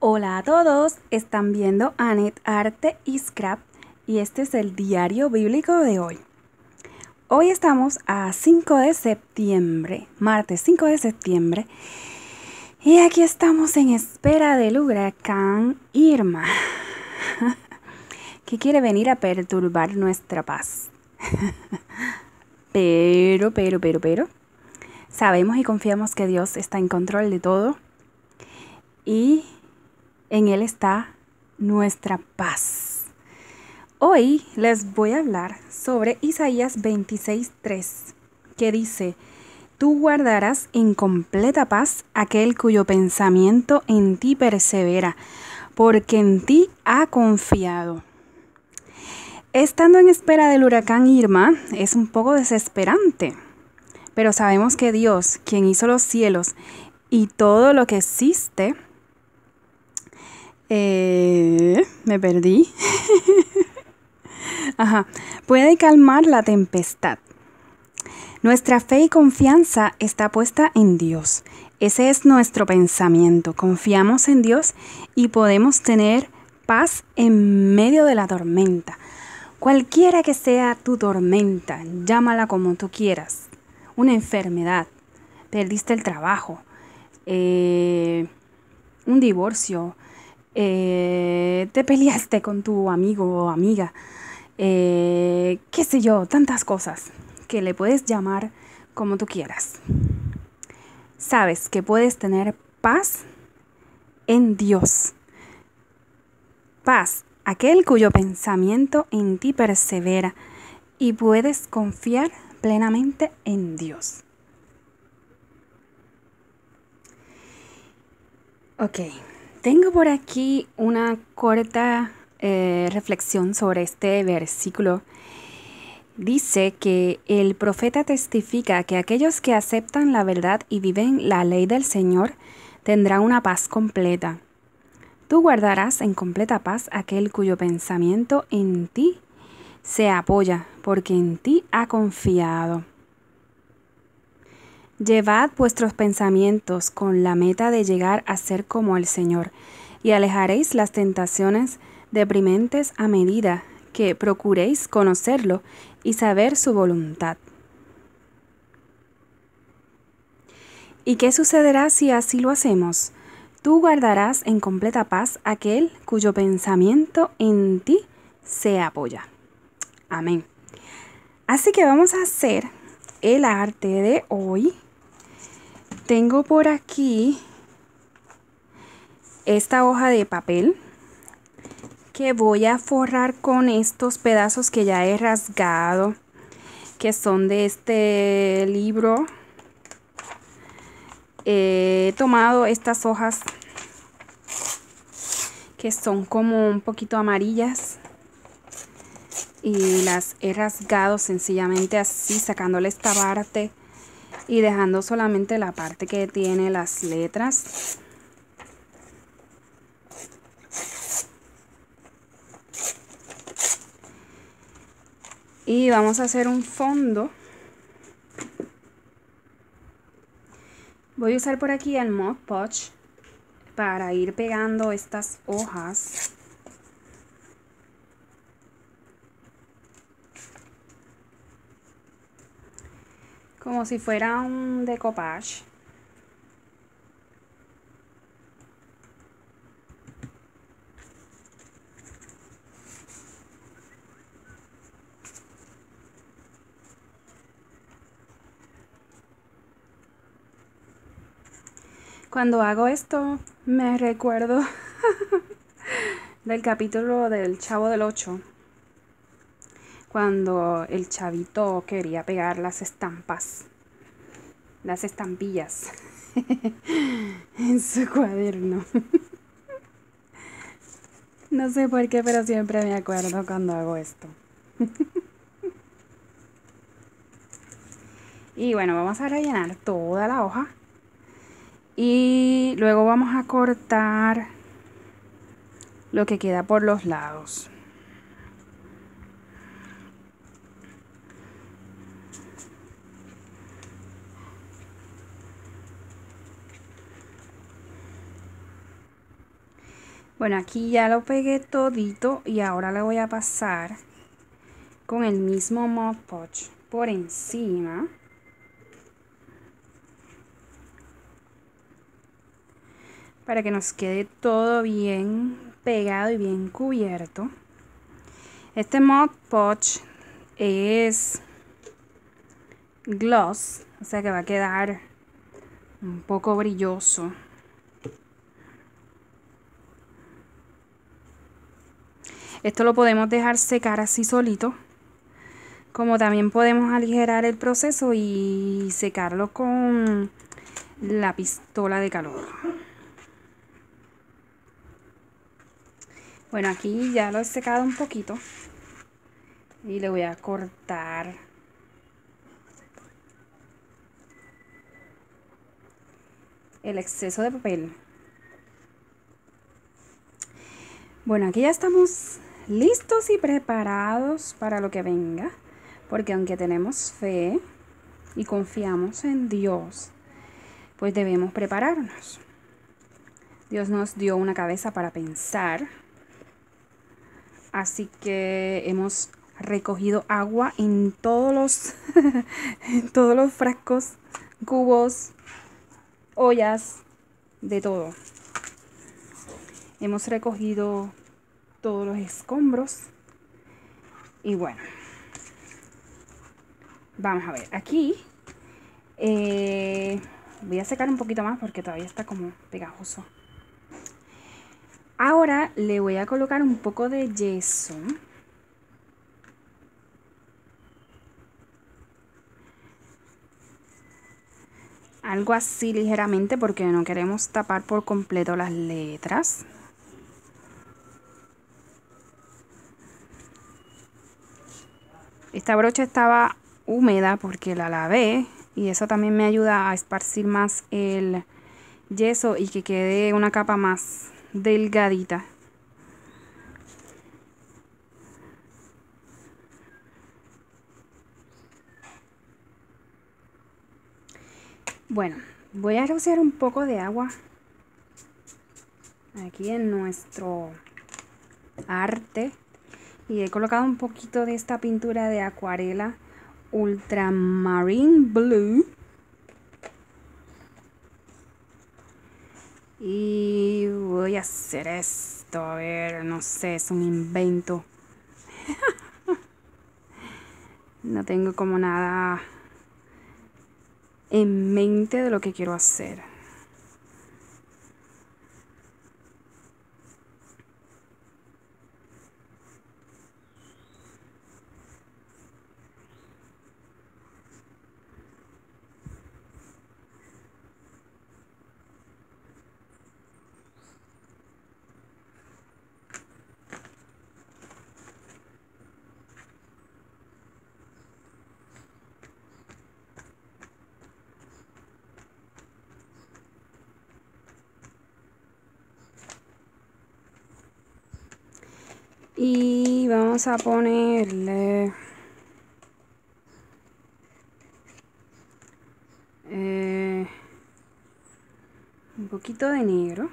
Hola a todos, están viendo Anet Arte y Scrap y este es el diario bíblico de hoy. Hoy estamos a 5 de septiembre, martes 5 de septiembre, y aquí estamos en espera del huracán Irma, que quiere venir a perturbar nuestra paz. Pero, pero, pero, pero, sabemos y confiamos que Dios está en control de todo y en Él está nuestra paz. Hoy les voy a hablar sobre Isaías 26.3, que dice, Tú guardarás en completa paz aquel cuyo pensamiento en ti persevera, porque en ti ha confiado. Estando en espera del huracán Irma es un poco desesperante, pero sabemos que Dios, quien hizo los cielos y todo lo que existe, eh, me perdí. Ajá. Puede calmar la tempestad. Nuestra fe y confianza está puesta en Dios. Ese es nuestro pensamiento. Confiamos en Dios y podemos tener paz en medio de la tormenta. Cualquiera que sea tu tormenta, llámala como tú quieras. Una enfermedad, perdiste el trabajo, eh, un divorcio, eh, te peleaste con tu amigo o amiga, eh, qué sé yo, tantas cosas que le puedes llamar como tú quieras. Sabes que puedes tener paz en Dios. Paz, aquel cuyo pensamiento en ti persevera y puedes confiar plenamente en Dios. Ok, tengo por aquí una corta eh, reflexión sobre este versículo. Dice que el profeta testifica que aquellos que aceptan la verdad y viven la ley del Señor tendrán una paz completa. Tú guardarás en completa paz aquel cuyo pensamiento en ti se apoya, porque en ti ha confiado. Llevad vuestros pensamientos con la meta de llegar a ser como el Señor, y alejaréis las tentaciones deprimentes a medida que procuréis conocerlo y saber su voluntad. ¿Y qué sucederá si así lo hacemos? Tú guardarás en completa paz aquel cuyo pensamiento en ti se apoya. Amén. Así que vamos a hacer el arte de hoy tengo por aquí esta hoja de papel que voy a forrar con estos pedazos que ya he rasgado que son de este libro. He tomado estas hojas que son como un poquito amarillas y las he rasgado sencillamente así sacándole esta parte y dejando solamente la parte que tiene las letras. Y vamos a hacer un fondo. Voy a usar por aquí el Mod Podge para ir pegando estas hojas. Como si fuera un decoupage. Cuando hago esto me recuerdo del capítulo del Chavo del 8 cuando el chavito quería pegar las estampas, las estampillas en su cuaderno. no sé por qué, pero siempre me acuerdo cuando hago esto. y bueno, vamos a rellenar toda la hoja. Y luego vamos a cortar lo que queda por los lados. Bueno, aquí ya lo pegué todito y ahora le voy a pasar con el mismo Mod Podge por encima. Para que nos quede todo bien pegado y bien cubierto. Este Mod Podge es gloss, o sea que va a quedar un poco brilloso. Esto lo podemos dejar secar así solito. Como también podemos aligerar el proceso y secarlo con la pistola de calor. Bueno, aquí ya lo he secado un poquito. Y le voy a cortar el exceso de papel. Bueno, aquí ya estamos listos y preparados para lo que venga, porque aunque tenemos fe y confiamos en Dios, pues debemos prepararnos. Dios nos dio una cabeza para pensar, así que hemos recogido agua en todos los, en todos los frascos, cubos, ollas, de todo. Hemos recogido todos los escombros. Y bueno, vamos a ver, aquí eh, voy a secar un poquito más porque todavía está como pegajoso. Ahora le voy a colocar un poco de yeso. Algo así ligeramente porque no queremos tapar por completo las letras. Esta brocha estaba húmeda porque la lavé y eso también me ayuda a esparcir más el yeso y que quede una capa más delgadita. Bueno, voy a rociar un poco de agua aquí en nuestro arte y he colocado un poquito de esta pintura de acuarela ultramarine blue. Y voy a hacer esto a ver no sé es un invento. No tengo como nada en mente de lo que quiero hacer y vamos a ponerle eh, un poquito de negro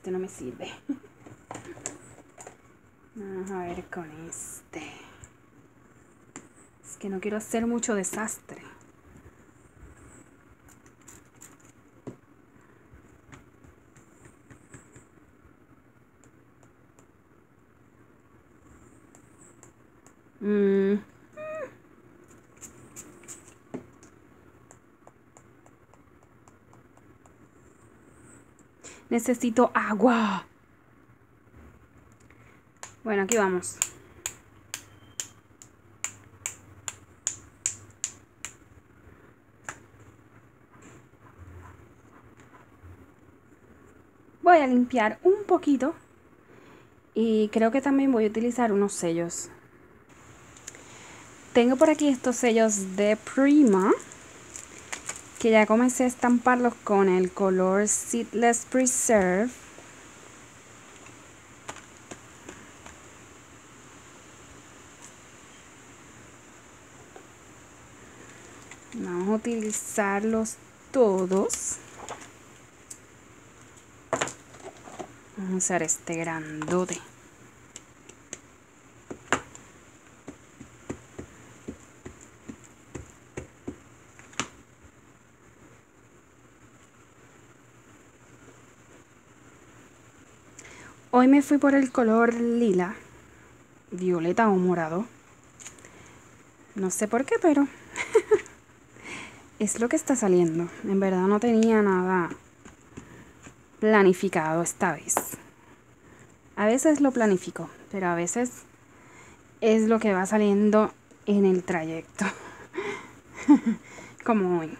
este no me sirve. A ver con este. Es que no quiero hacer mucho desastre. Mm. Necesito agua. Bueno, aquí vamos. Voy a limpiar un poquito y creo que también voy a utilizar unos sellos. Tengo por aquí estos sellos de Prima que ya comencé a estamparlos con el color Seedless Preserve. Vamos a utilizarlos todos. Vamos a usar este grandote. Hoy me fui por el color lila, violeta o morado. No sé por qué, pero es lo que está saliendo. En verdad no tenía nada planificado esta vez. A veces lo planifico, pero a veces es lo que va saliendo en el trayecto. Como hoy.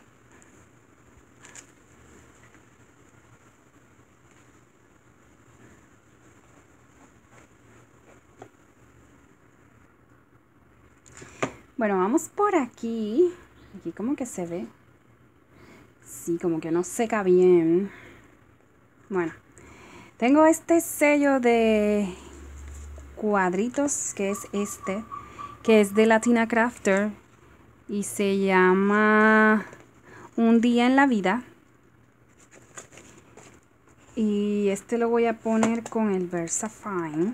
Bueno, vamos por aquí. Aquí como que se ve. Sí, como que no seca bien. Bueno, tengo este sello de cuadritos, que es este, que es de Latina Crafter y se llama Un día en la vida. Y este lo voy a poner con el Versafine.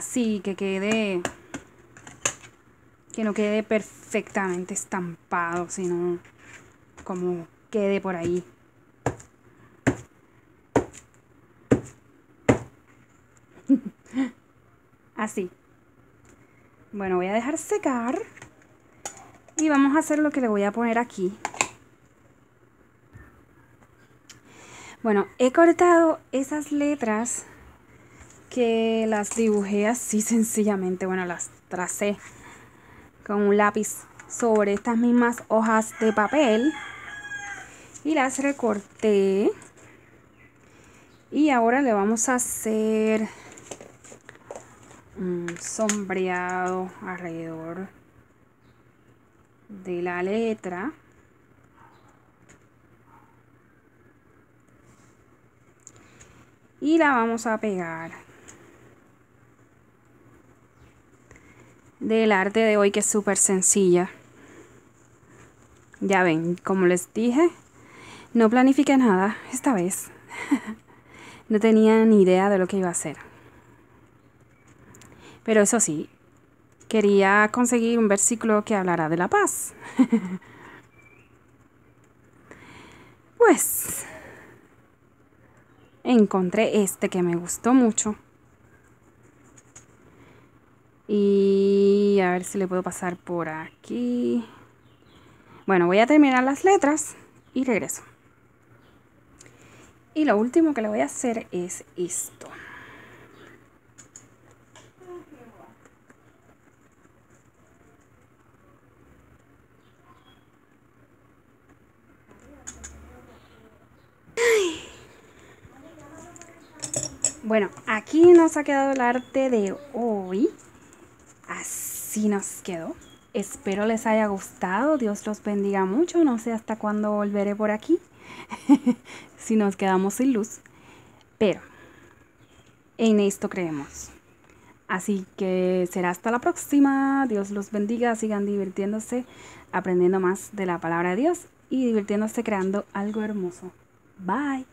Así, que quede, que no quede perfectamente estampado, sino como quede por ahí. así. Bueno, voy a dejar secar y vamos a hacer lo que le voy a poner aquí. Bueno, he cortado esas letras que las dibujé así sencillamente, bueno, las tracé con un lápiz sobre estas mismas hojas de papel y las recorté. Y ahora le vamos a hacer un sombreado alrededor de la letra. Y la vamos a pegar del arte de hoy que es súper sencilla. Ya ven, como les dije, no planifiqué nada esta vez. no tenía ni idea de lo que iba a hacer. Pero eso sí, quería conseguir un versículo que hablara de la paz. pues encontré este que me gustó mucho. Y a ver si le puedo pasar por aquí. Bueno, voy a terminar las letras y regreso. Y lo último que le voy a hacer es esto. Bueno, aquí nos ha quedado el arte de hoy así nos quedó. Espero les haya gustado. Dios los bendiga mucho. No sé hasta cuándo volveré por aquí. si nos quedamos sin luz. Pero en esto creemos. Así que será hasta la próxima. Dios los bendiga. Sigan divirtiéndose, aprendiendo más de la palabra de Dios y divirtiéndose creando algo hermoso. Bye.